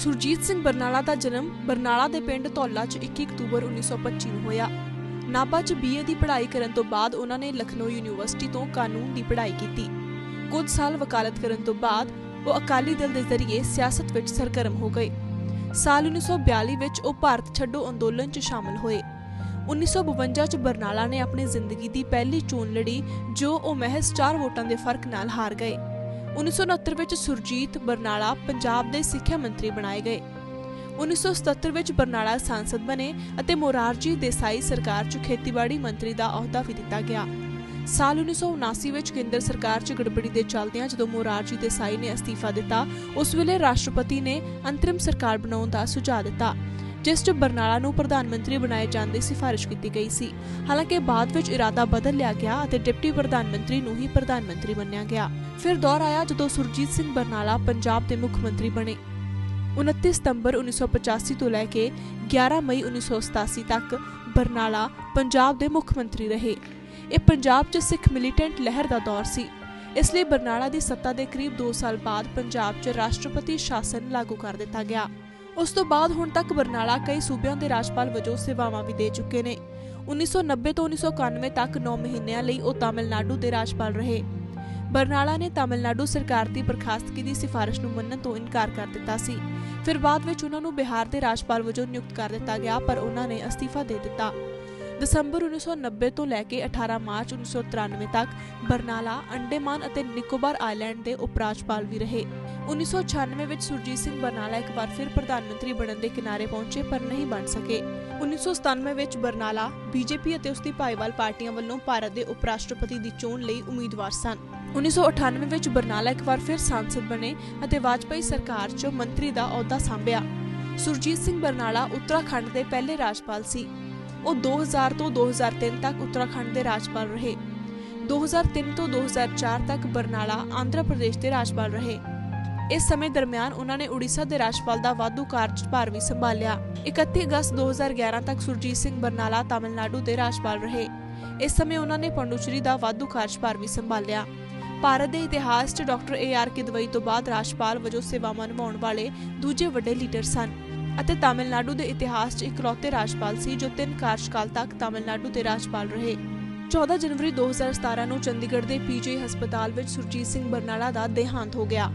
ਸੁਰਜੀਤ ਸਿੰਘ ਬਰਨਾਲਾ ਦਾ ਜਨਮ ਬਰਨਾਲਾ ਦੇ ਪਿੰਡ ਧੌਲਾ 'ਚ 21 ਅਕਤੂਬਰ 1925 ਨੂੰ ਹੋਇਆ। ਨਾਭਾ 'ਚ ਬੀਏ ਦੀ ਪੜ੍ਹਾਈ ਕਰਨ ਤੋਂ ਬਾਅਦ ਉਹਨਾਂ ਨੇ ਲਖਨਊ ਯੂਨੀਵਰਸਿਟੀ ਤੋਂ ਕਾਨੂੰਨ ਦੀ ਪੜ੍ਹਾਈ ਕੀਤੀ। ਕੁਝ ਸਾਲ ਵਕਾਲਤ ਕਰਨ ਤੋਂ ਬਾਅਦ ਉਹ ਅਕਾਲੀ ਦਲ ਦੇ ਜ਼ਰੀਏ ਸਿਆਸਤ ਵਿੱਚ ਸਰਗਰਮ ਹੋ ਗਏ। ਸਾਲ 1942 ਵਿੱਚ ਉਹ ਭਾਰਤ ਛੱਡੋ ਅੰਦੋਲਨ 'ਚ ਸ਼ਾਮਲ ਹੋਏ। 1952 ਚ ਬਰਨਾਲਾ ਨੇ ਆਪਣੀ ਜ਼ਿੰਦਗੀ ਦੀ ਪਹਿਲੀ ਚੋਣ ਲੜੀ, ਜੋ ਉਹ ਮਹਿਜ਼ 4 ਵੋਟਾਂ ਦੇ ਫ਼ਰਕ ਨਾਲ ਹਾਰ ਗਏ। 1969 ਵਿੱਚ ਸੁਰਜੀਤ ਬਰਨਾਲਾ ਪੰਜਾਬ ਦੇ ਸਿੱਖਿਆ ਮੰਤਰੀ ਬਣਾਏ ਗਏ। 1977 ਵਿੱਚ ਬਰਨਾਲਾ ਸਾਂਸਦ ਬਣੇ ਅਤੇ ਮੋਰਾਰਜੀ ਦੇਸਾਈ ਸਰਕਾਰ 'ਚ ਖੇਤੀਬਾੜੀ ਮੰਤਰੀ ਦਾ ਅਹੁਦਾ ਵੀ ਦਿੱਤਾ ਗਿਆ। ਸਾਲ 1979 ਵਿੱਚ ਕੇਂਦਰ ਸਰਕਾਰ 'ਚ ਗੜਬੜੀ ਦੇ ਚੱਲਦਿਆਂ ਜਦੋਂ ਮੋਰਾਰਜੀ ਦੇਸਾਈ ਨੇ ਅਸਤੀਫਾ ਦਿੱਤਾ, ਉਸ ਵੇਲੇ ਰਾਸ਼ਟਰਪਤੀ ਨੇ ਅੰਤਰਿਮ ਸਰਕਾਰ ਬਣਾਉਣ ਦਾ ਸੁਝਾਅ ਦਿੱਤਾ। ਜਿਸ 'ਚ ਬਰਨਾਲਾ ਨੂੰ ਪ੍ਰਧਾਨ ਮੰਤਰੀ ਬਣਾਏ ਜਾਣ ਦੀ ਸਿਫਾਰਿਸ਼ ਕੀਤੀ ਗਈ ਸੀ। ਹਾਲਾਂਕਿ ਬਾਅਦ ਵਿੱਚ ਇਰਾਦਾ ਬਦਲ ਲਿਆ ਗਿਆ ਅਤੇ ਡਿਪਟੀ ਪ੍ਰਧਾਨ ਮੰਤਰੀ ਨੂੰ ਹੀ ਪ੍ਰਧਾਨ ਮੰਤਰੀ ਮੰਨਿਆ ਗਿਆ। ਫਿਰ ਦੌਰ ਆਇਆ ਜਦੋਂ ਸੁਰਜੀਤ ਸਿੰਘ ਬਰਨਾਲਾ ਪੰਜਾਬ ਦੇ ਮੁੱਖ ਮੰਤਰੀ ਬਣੇ। 29 ਸਤੰਬਰ 1985 ਤੋਂ ਲੈ ਕੇ 11 ਮਈ 1987 ਤੱਕ ਬਰਨਾਲਾ ਪੰਜਾਬ ਦੇ ਮੁੱਖ ਮੰਤਰੀ ਰਹੇ। ਇਹ ਪੰਜਾਬ 'ਚ ਸਿੱਖ ਮਿਲੀਟੈਂਟ ਲਹਿਰ ਦਾ ਦੌਰ ਸੀ। ਇਸ ਲਈ ਬਰਨਾਲਾ ਦੀ ਸੱਤਾ ਦੇ ਕਰੀਬ 2 ਸਾਲ ਬਾਅਦ ਪੰਜਾਬ 'ਚ ਰਾਸ਼ਟਰਪਤੀ ਸ਼ਾਸਨ ਲਾਗੂ ਕਰ ਦਿੱਤਾ ਗਿਆ। ਉਸ ਤੋਂ ਬਾਅਦ ਹੁਣ ਤੱਕ ਬਰਨਾਲਾ ਕਈ ਸੂਬਿਆਂ ਦੇ ਰਾਜਪਾਲ ਵਜੋਂ ਸੇਵਾਵਾਂ ਵੀ ਦੇ ਚੁੱਕੇ ਨੇ। 1990 ਤੋਂ 1991 ਤੱਕ 9 ਮਹੀਨਿਆਂ ਲਈ ਉਹ ਤਾਮਿਲਨਾਡੂ ਦੇ ਰਾਜਪਾਲ ਰਹੇ। ਬਰਨਾਲਾ ਨੇ ਤਾਮਿਲਨਾਡੂ ਸਰਕਾਰ ਦੀ ਬਰਖਾਸਤਗੀ ਦੀ ਸਿਫਾਰਿਸ਼ ਨੂੰ ਮੰਨਣ ਤੋਂ ਇਨਕਾਰ ਕਰ ਦਿੱਤਾ ਸੀ। ਫਿਰ ਬਾਅਦ ਵਿੱਚ ਉਹਨਾਂ ਨੂੰ ਬਿਹਾਰ ਦੇ ਰਾਜਪਾਲ ਵਜੋਂ ਨਿਯੁਕਤ ਕਰ ਦਿੱਤਾ ਗਿਆ, ਪਰ ਉਹਨਾਂ ਨੇ ਅਸਤੀਫਾ ਦੇ ਦਿੱਤਾ। ਦਸੰਬਰ 1990 ਤੋਂ ਲੈ ਕੇ 18 ਮਾਰਚ 1993 ਤੱਕ ਬਰਨਾਲਾ, ਅੰਡੇਮਾਨ ਅਤੇ ਨਿਕੋਬਾਰ ਆਈਲੈਂਡ ਦੇ ਉਪ ਵੀ ਰਹੇ। 1996 ਵਿੱਚ ਸੁਰਜੀਤ ਸਿੰਘ ਬਰਨਾਲਾ ਇੱਕ ਵਾਰ ਫਿਰ ਪ੍ਰਧਾਨ ਮੰਤਰੀ ਬਣਨ ਦੇ ਕਿਨਾਰੇ ਪਹੁੰਚੇ, ਪਰ ਨਹੀਂ ਬਣ ਸਕੇ। 1997 ਵਿੱਚ ਬਰਨਾਲਾ, ਬੀਜੇਪੀ ਅਤੇ ਉਸਦੀ ਭਾਈਵਾਲ ਪਾਰਟੀਆਂ ਵੱਲੋਂ ਭਾਰਤ ਦੇ ਉਪ ਰਾਸ਼ਟਰਪਤੀ ਦੀ ਚੋਣ ਲਈ ਉਮੀਦਵਾਰ ਸਨ। 1998 ਵਿੱਚ ਬਰਨਾਲਾ ਇੱਕ ਵਾਰ ਫਿਰ ਸਾਂਸਦ ਬਣੇ ਅਤੇ ਵਾਜਪਾਈ ਸਰਕਾਰ 'ਚ ਮੰਤਰੀ ਦਾ ਅਹੁਦਾ ਸੰਭਿਆ। ਸੁਰਜੀਤ ਸਿੰਘ ਬਰਨਾਲਾ ਉੱਤਰਾਖੰਡ ਦੇ ਪਹਿਲੇ ਰਾਜਪਾਲ ਸੀ। ਉਹ 2000 ਤੋਂ 2003 ਤੱਕ ਉੱਤਰਾਖੰਡ ਦੇ ਰਾਜਪਾਲ ਰਹੇ। 2003 ਤੋਂ 2004 ਤੱਕ ਬਰਨਾਲਾ ਆਂਧਰਾ ਪ੍ਰਦੇਸ਼ ਦੇ ਰਾਜਪਾਲ ਰਹੇ। ਇਸ ਸਮੇਂ ਦਰਮਿਆਨ ਉਹਨਾਂ ਨੇ ਉੜੀਸਾ ਦੇ ਰਾਜਪਾਲ ਦਾ ਵਾਧੂ ਕਾਰਜਭਾਰ ਵੀ ਸੰਭਾਲਿਆ। 31 ਅਗਸਤ 2011 ਤੱਕ ਸੁਰਜੀਤ ਸਿੰਘ ਬਰਨਾਲਾ ਤਾਮਿਲਨਾਡੂ ਦੇ ਰਾਜਪਾਲ ਰਹੇ। ਇਸ ਸਮੇਂ ਉਹਨਾਂ ਨੇ ਪੌਂਡੂਚੇਰੀ ਦਾ ਵਾਧੂ ਕਾਰਜਭਾਰ ਵੀ ਸੰਭਾਲਿਆ। ਭਾਰਤ ਦੇ ਇਤਿਹਾਸ 'ਚ ਡਾਕਟਰ ਏ ਆਰ ਕਿਦਵਈ ਤੋਂ ਬਾਅਦ ਰਾਜਪਾਲ ਵਜੋਂ ਸੇਵਾਵਾਂ ਨਿਭਾਉਣ ਵਾਲੇ ਦੂਜੇ ਵੱਡੇ ਲੀਡਰ ਸਨ। ਅਤੇ ਤਾਮਿਲਨਾਡੂ ਦੇ ਇਤਿਹਾਸ 'ਚ ਇਕਲੌਤੇ ਰਾਜਪਾਲ ਸੀ ਜੋ ਤਿੰਨ ਕਾਰਜਕਾਲ ਤੱਕ ਤਾਮਿਲਨਾਡੂ ਦੇ ਰਾਜਪਾਲ ਰਹੇ। 14 ਜਨਵਰੀ 2017 ਨੂੰ ਚੰਡੀਗੜ੍ਹ ਦੇ ਪੀਜੀ ਹਸਪਤਾਲ ਵਿੱਚ ਸੁਰਜੀਤ ਸਿੰਘ ਬਰਨਾਲਾ ਦਾ ਦੇਹਾਂਤ ਹੋ ਗਿਆ।